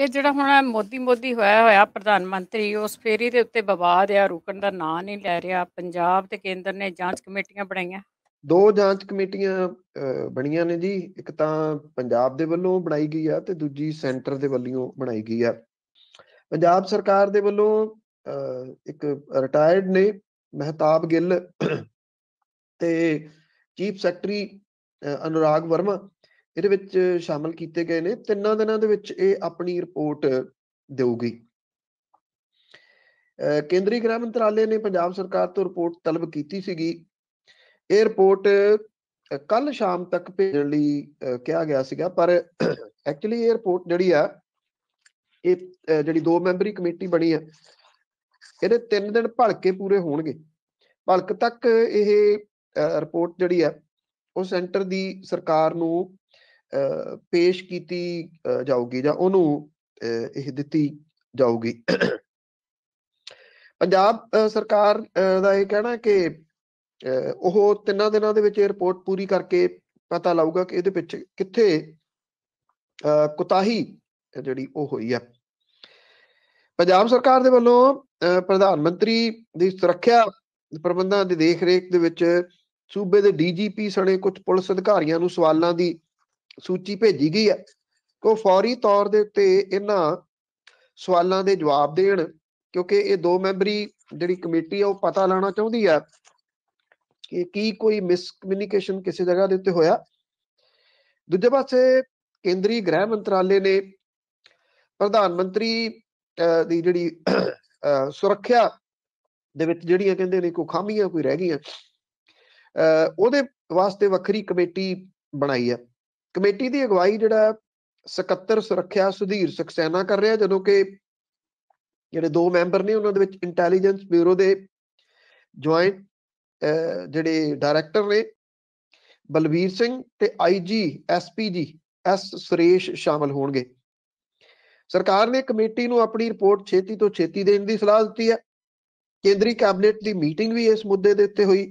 ਇਹ ਜਿਹੜਾ ਹੁਣ ਮੋਦੀ ਮੋਦੀ ਹੋਇਆ ਹੋਇਆ ਪ੍ਰਧਾਨ ਮੰਤਰੀ, ਉਸ ਫੇਰੀ ਦੇ ਉੱਤੇ ਵਿਵਾਦ ਆ, ਰੁਕਣ ਦਾ ਨਾਂ ਨਹੀਂ ਲੈ ਰਿਹਾ। ਪੰਜਾਬ ਤੇ ਕੇਂਦਰ ਨੇ ਜਾਂਚ ਕਮੇਟੀਆਂ ਬਣਾਈਆਂ। ਦੋ ਜਾਂਚ ਕਮੇਟੀਆਂ ਬਣੀਆਂ ਨੇ ਜੀ। ਇੱਕ ਤਾਂ ਪੰਜਾਬ ਦੇ ਵੱਲੋਂ ਬਣਾਈ ਗਈ ਆ ਤੇ ਦੂਜੀ ਸੈਂਟਰ ਦੇ ਵੱਲੋਂ ਬਣਾਈ ਗਈ ਆ। ਪੰਜਾਬ ਸਰਕਾਰ ਦੇ ਵੱਲੋਂ ਇੱਕ ਰਿਟਾਇਰਡ ਨੇ, ਮਹਿਤਾਬ ਗਿੱਲ ਤੇ ਚੀਫ ਸੈਕਟਰੀ ਅਨੁਰਾਗ ਵਰਮਾ। ਇਹਦੇ ਵਿੱਚ ਸ਼ਾਮਲ ਕੀਤੇ ਗਏ ਨੇ। ਤਿੰਨਾਂ ਦਿਨਾਂ ਦੇ ਵਿੱਚ ਇਹ ਆਪਣੀ ਰਿਪੋਰਟ ਦੇਊਗੀ। ਕੇਂਦਰੀ ਗ੍ਰਹਿ ਮੰਤਰਾਲੇ ਨੇ ਪੰਜਾਬ ਸਰਕਾਰ ਤੋਂ ਰਿਪੋਰਟ ਤਲਬ ਕੀਤੀ ਸੀਗੀ। ਇਹ ਰਿਪੋਰਟ ਕੱਲ ਸ਼ਾਮ ਤੱਕ ਭੇਜਣ ਲਈ ਕਿਹਾ ਗਿਆ ਸੀਗਾ। ਪਰ ਐਕਚੁਅਲੀ ਇਹ ਰਿਪੋਰਟ ਜਿਹੜੀ ਆ, ਇਹ ਜਿਹੜੀ ਦੋ ਮੈਂਬਰੀ ਕਮੇਟੀ ਬਣੀ ਆ, ਇਹਦੇ 3 ਦਿਨ ਭਲਕੇ ਪੂਰੇ ਹੋਣਗੇ। ਭਲਕ ਤੱਕ ਇਹ ਰਿਪੋਰਟ ਜਿਹੜੀ ਆ, ਉਹ ਸੈਂਟਰ ਦੀ ਸਰਕਾਰ ਨੂੰ ਪੇਸ਼ ਕੀਤੀ ਜਾਊਗੀ ਜਾਂ ਉਹਨੂੰ ਅਹ, ਇਹ ਦਿੱਤੀ ਜਾਊਗੀ। ਪੰਜਾਬ ਸਰਕਾਰ ਦਾ ਇਹ ਕਹਿਣਾ ਕਿ ਉਹ ਤਿੰਨਾਂ ਦਿਨਾਂ ਦੇ ਵਿੱਚ ਇਹ ਰਿਪੋਰਟ ਪੂਰੀ ਕਰਕੇ ਪਤਾ ਲਾਊਗਾ ਕਿ ਇਹਦੇ ਵਿੱਚ ਕਿੱਥੇ ਅਹ ਕੁਤਾਹੀ ਜਿਹੜੀ ਉਹ ਹੋਈ ਹੈ। ਪੰਜਾਬ ਸਰਕਾਰ ਦੇ ਵੱਲੋਂ ਅਹ ਪ੍ਰਧਾਨ ਮੰਤਰੀ ਦੀ ਸੁਰੱਖਿਆ ਪ੍ਰਬੰਧਾਂ ਦੀ ਦੇਖਰੇਖ ਦੇ ਵਿੱਚ ਸੂਬੇ ਦੇ ਡੀਜੀਪੀ ਸਣੇ ਕੁਝ ਪੁਲਿਸ ਅਧਿਕਾਰੀਆਂ ਨੂੰ ਸਵਾਲਾਂ ਦੀ ਸੂਚੀ ਭੇਜੀ ਗਈ ਹੈ। ਕਿ ਉਹ ਫੌਰੀ ਤੌਰ ਦੇ ਉੱਤੇ ਇਹਨਾਂ ਸਵਾਲਾਂ ਦੇ ਜਵਾਬ ਦੇਣ ਕਿਉਂਕਿ ਇਹ ਦੋ ਮੈਂਬਰੀ ਜਿਹੜੀ ਕਮੇਟੀ ਆ ਉਹ ਪਤਾ ਲਾਣਾ ਚਾਹੁੰਦੀ ਆ ਕਿ ਕੀ ਕੋਈ ਮਿਸਕਮਿਊਨੀਕੇਸ਼ਨ ਕਿਸੇ ਜਗ੍ਹਾ ਦੇ ਉੱਤੇ ਹੋਇਆ। ਦੂਜੇ ਪਾਸੇ ਕੇਂਦਰੀ ਗ੍ਰਹਿ ਮੰਤਰਾਲੇ ਨੇ ਪ੍ਰਧਾਨ ਮੰਤਰੀ ਅਹ, ਦੀ ਜਿਹੜੀ ਸੁਰੱਖਿਆ ਦੇ ਵਿੱਚ ਜਿਹੜੀਆਂ ਕਹਿੰਦੇ ਨੇ ਕੋਈ ਖਾਮੀਆਂ ਕੋਈ ਰਹਿ ਗਈਆਂ ਅਹ, ਉਹਦੇ ਵਾਸਤੇ ਵੱਖਰੀ ਕਮੇਟੀ ਬਣਾਈ ਹੈ ਕਮੇਟੀ ਦੀ ਅਗਵਾਈ ਜਿਹੜਾ ਸਕੱਤਰ ਸੁਰੱਖਿਆ ਸੁਧੀਰ ਸਕਸੈਨਾ ਕਰ ਰਿਹਾ, ਜਦੋਂ ਕਿ ਜਿਹੜੇ ਦੋ ਮੈਂਬਰ ਨੇ ਉਹਨਾਂ ਦੇ ਵਿੱਚ ਇੰਟੈਲੀਜੈਂਸ ਬਿਊਰੋ ਦੇ ਜੁਆਇੰਟ ਜਿਹੜੇ ਡਾਇਰੈਕਟਰ ਨੇ ਬਲਵੀਰ ਸਿੰਘ ਤੇ ਆਈਜੀ ਐਸਪੀਜੀ ਐਸ ਸੁਰੇਸ਼ ਸ਼ਾਮਲ ਹੋਣਗੇ। ਸਰਕਾਰ ਨੇ ਕਮੇਟੀ ਨੂੰ ਆਪਣੀ ਰਿਪੋਰਟ ਛੇਤੀ ਤੋਂ ਛੇਤੀ ਦੇਣ ਦੀ ਸਲਾਹ ਦਿੱਤੀ ਹੈ। ਕੇਂਦਰੀ ਕੈਬਨਿਟ ਦੀ ਮੀਟਿੰਗ ਵੀ ਇਸ ਮੁੱਦੇ ਦੇ ਉੱਤੇ ਹੋਈ।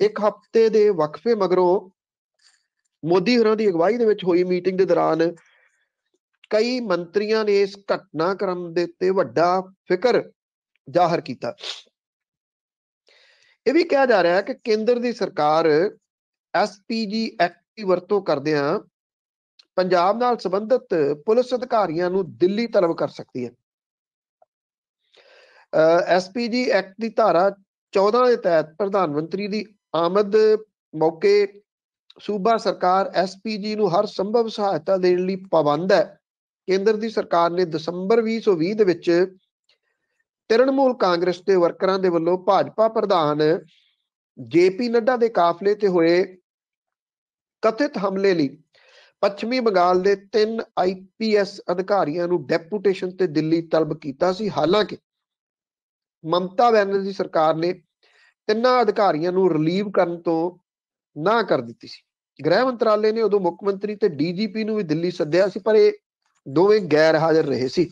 ਇੱਕ ਹਫ਼ਤੇ ਦੇ ਵਕਫੇ ਮਗਰੋਂ ਮੋਦੀ ਹੋਰਾਂ ਦੀ ਅਗਵਾਈ ਦੇ ਵਿੱਚ ਹੋਈ ਮੀਟਿੰਗ ਦੇ ਦੌਰਾਨ ਕਈ ਮੰਤਰੀਆਂ ਨੇ ਇਸ ਘਟਨਾਕ੍ਰਮ ਦੇ ਉੱਤੇ ਵੱਡਾ ਫਿਕਰ ਜ਼ਾਹਰ ਕੀਤਾ। ਇਹ ਵੀ ਕਿਹਾ ਜਾ ਰਿਹਾ ਹੈ ਕਿ ਕੇਂਦਰ ਦੀ ਸਰਕਾਰ ਐਸਪੀਜੀ ਐਕਟ ਦੀ ਵਰਤੋਂ ਕਰਦਿਆਂ ਪੰਜਾਬ ਨਾਲ ਸੰਬੰਧਿਤ ਪੁਲਿਸ ਅਧਿਕਾਰੀਆਂ ਨੂੰ ਦਿੱਲੀ ਤਲਬ ਕਰ ਸਕਦੀ ਹੈ। ਐਸਪੀਜੀ ਐਕਟ ਦੀ ਧਾਰਾ 14 ਦੇ ਤਹਿਤ ਪ੍ਰਧਾਨ ਮੰਤਰੀ ਦੀ ਆਮਦ ਮੌਕੇ ਸੂਬਾ ਸਰਕਾਰ ਐਸਪੀਜੀ ਨੂੰ ਹਰ ਸੰਭਵ ਸਹਾਇਤਾ ਦੇਣ ਲਈ ਪਾਬੰਦ ਹੈ। ਕੇਂਦਰ ਦੀ ਸਰਕਾਰ ਨੇ ਦਸੰਬਰ 2020 ਦੇ ਵਿੱਚ ਤ੍ਰਿਣਮੂਲ ਕਾਂਗਰਸ ਦੇ ਵਰਕਰਾਂ ਦੇ ਵੱਲੋਂ ਭਾਜਪਾ ਪ੍ਰਧਾਨ ਜੇਪੀ ਨੱਡਾ ਦੇ ਕਾਫਲੇ ਤੇ ਹੋਏ ਕਥਿਤ ਹਮਲੇ ਲਈ ਪੱਛਮੀ ਬੰਗਾਲ ਦੇ ਤਿੰਨ ਆਈਪੀਐਸ ਅਧਿਕਾਰੀਆਂ ਨੂੰ ਡੈਪੂਟੇਸ਼ਨ ਤੇ ਦਿੱਲੀ ਤਲਬ ਕੀਤਾ ਸੀ। ਹਾਲਾਂਕਿ ਮਮਤਾ ਬੈਨਰਜੀ ਸਰਕਾਰ ਨੇ ਤਿੰਨਾਂ ਅਧਿਕਾਰੀਆਂ ਨੂੰ ਰਿਲੀਵ ਕਰਨ ਤੋਂ ਨਾ ਕਰ ਦਿੱਤੀ ਸੀ। ਗ੍ਰਹਿ ਮੰਤਰਾਲੇ ਨੇ ਉਦੋਂ ਮੁੱਖ ਮੰਤਰੀ ਤੇ ਡੀਜੀਪੀ ਨੂੰ ਵੀ ਦਿੱਲੀ ਸੱਦਿਆ ਸੀ, ਪਰ ਇਹ ਦੋਵੇਂ ਗੈਰ ਹਾਜ਼ਰ ਰਹੇ ਸੀ।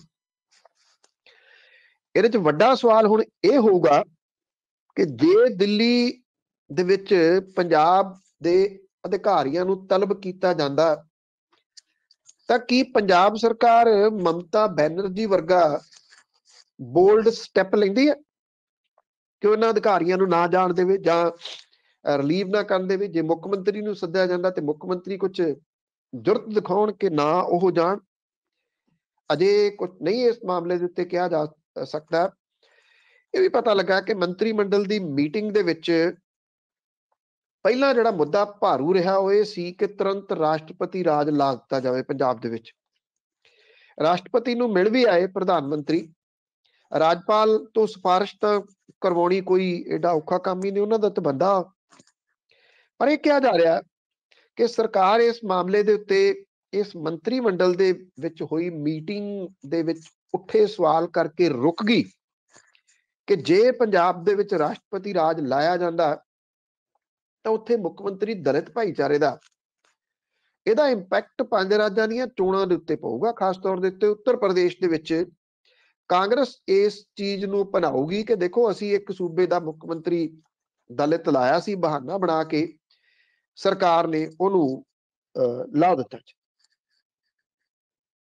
ਇਹਦੇ ਚ ਵੱਡਾ ਸਵਾਲ ਹੁਣ ਇਹ ਹੋਊਗਾ ਕਿ ਜੇ ਦਿੱਲੀ ਦੇ ਵਿੱਚ ਪੰਜਾਬ ਦੇ ਅਧਿਕਾਰੀਆਂ ਨੂੰ ਤਲਬ ਕੀਤਾ ਜਾਂਦਾ, ਤਾਂ ਕੀ ਪੰਜਾਬ ਸਰਕਾਰ ਮਮਤਾ ਬੈਨਰਜੀ ਵਰਗਾ ਬੋਲਡ ਸਟੈਪ ਲੈਂਦੀ ਹੈ? ਕਿ ਉਹਨਾਂ ਅਧਿਕਾਰੀਆਂ ਨੂੰ ਨਾ ਜਾਣ ਦੇਵੇ ਜਾਂ ਰਿਲੀਵ ਨਾ ਕਰਨ ਦੇਵੇ ਜੇ ਮੁੱਖ ਮੰਤਰੀ ਨੂੰ ਸੱਦਿਆ ਜਾਂਦਾ ਤੇ ਮੁੱਖ ਮੰਤਰੀ ਕੁਝ ਜੁਰਤ ਦਿਖਾਉਣ ਕਿ ਨਾ ਉਹ ਜਾਣ। ਅਜੇ ਕੁਝ ਨਹੀਂ ਇਸ ਮਾਮਲੇ ਦੇ ਉੱਤੇ ਕਿਹਾ ਜਾ ਸਕਦਾ। ਇਹ ਵੀ ਪਤਾ ਲੱਗਾ ਕਿ ਮੰਤਰੀ ਮੰਡਲ ਦੀ ਮੀਟਿੰਗ ਦੇ ਵਿੱਚ ਪਹਿਲਾ ਜਿਹੜਾ ਮੁੱਦਾ ਭਾਰੂ ਰਿਹਾ ਉਹ ਇਹ ਸੀ ਕਿ ਤੁਰੰਤ ਰਾਸ਼ਟਰਪਤੀ ਰਾਜ ਲਾ ਦਿੱਤਾ ਜਾਵੇ ਪੰਜਾਬ ਦੇ ਵਿੱਚ। ਰਾਸ਼ਟਰਪਤੀ ਨੂੰ ਮਿਲ ਵੀ ਆਏ ਪ੍ਰਧਾਨ ਮੰਤਰੀ। ਰਾਜਪਾਲ ਤੋਂ ਸਿਫਾਰਿਸ਼ ਤਾਂ ਕਰਵਾਉਣੀ ਕੋਈ ਐਡਾ ਔਖਾ ਕੰਮ ਹੀ ਨਹੀਂ, ਉਹਨਾਂ ਦਾ ਤਾਂ ਬੰਦਾ ਪਰ ਇਹ ਕਿਹਾ ਜਾ ਰਿਹਾ ਕਿ ਸਰਕਾਰ ਇਸ ਮਾਮਲੇ ਦੇ ਉੱਤੇ ਇਸ ਮੰਤਰੀ ਮੰਡਲ ਦੇ ਵਿੱਚ ਹੋਈ ਮੀਟਿੰਗ ਦੇ ਵਿੱਚ ਉੱਠੇ ਸਵਾਲ ਕਰਕੇ ਰੁਕ ਗਈ ਕਿ ਜੇ ਪੰਜਾਬ ਦੇ ਵਿੱਚ ਰਾਸ਼ਟਰਪਤੀ ਰਾਜ ਲਾਇਆ ਜਾਂਦਾ ਤਾਂ ਉੱਥੇ ਮੁੱਖ ਮੰਤਰੀ ਦਲਿਤ ਭਾਈਚਾਰੇ ਦਾ ਇਹਦਾ ਇੰਪੈਕਟ ਪੰਜ ਰਾਜਾਂ ਦੀਆਂ ਚੋਣਾਂ ਦੇ ਉੱਤੇ ਪਊਗਾ, ਖਾਸ ਤੌਰ ਦੇ ਉੱਤੇ ਉੱਤਰ ਪ੍ਰਦੇਸ਼ ਦੇ ਵਿੱਚ। ਕਾਂਗਰਸ ਇਸ ਚੀਜ਼ ਨੂੰ ਬਣਾਉਗੀ ਕਿ ਦੇਖੋ ਅਸੀਂ ਇੱਕ ਸੂਬੇ ਦਾ ਮੁੱਖ ਮੰਤਰੀ ਦਲਿਤ ਲਾਇਆ ਸੀ, ਬਹਾਨਾ ਬਣਾ ਕੇ ਸਰਕਾਰ ਨੇ ਉਹਨੂੰ ਲਾ ਦਿੱਤਾ